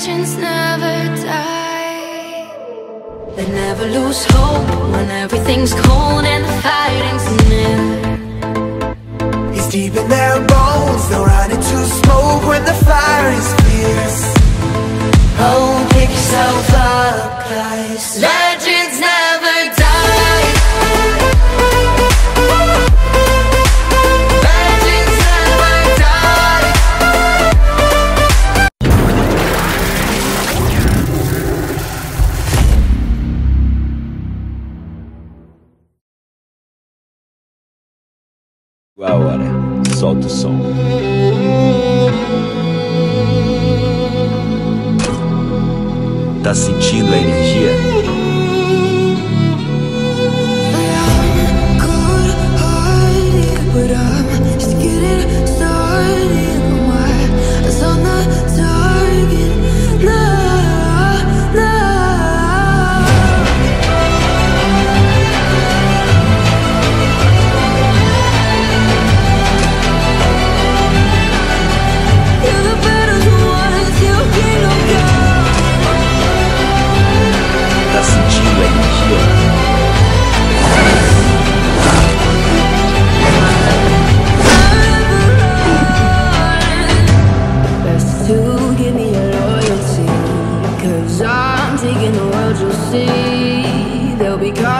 legends never die. They never lose hope when everything's cold and the fighting's near. It's deep in their bones, they'll run into smoke when the fire is fierce. Oh, pick yourself up, guys A hora, solta o som. Tá sentindo a energia? in the world you'll see, there'll be cars.